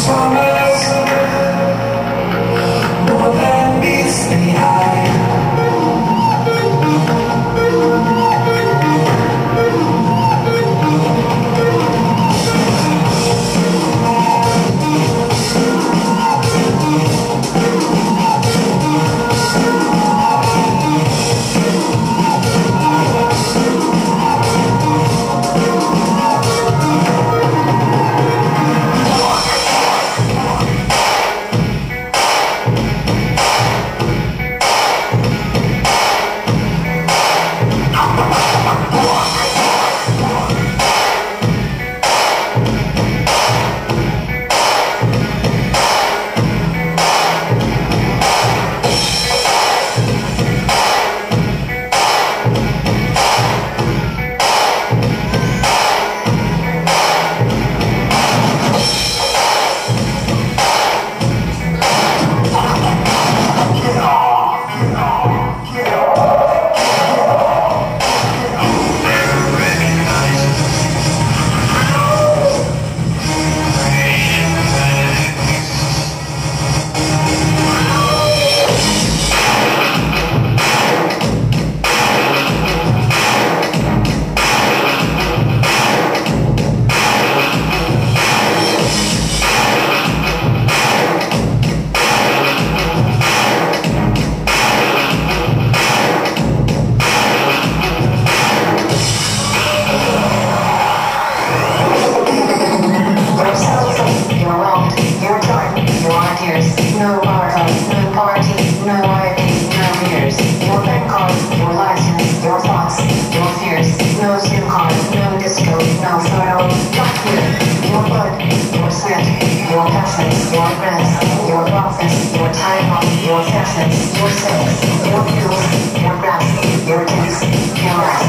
summer. no barcodes, no parties, no IDs, no beers. Your bank cards, your license, your thoughts, your fears. No SIM cards, no disco, no photo. Not here. Your blood, your scent, your passions, your friends, your office, your time off, your facets, your sex, your pills, your grass, your taste, your ass.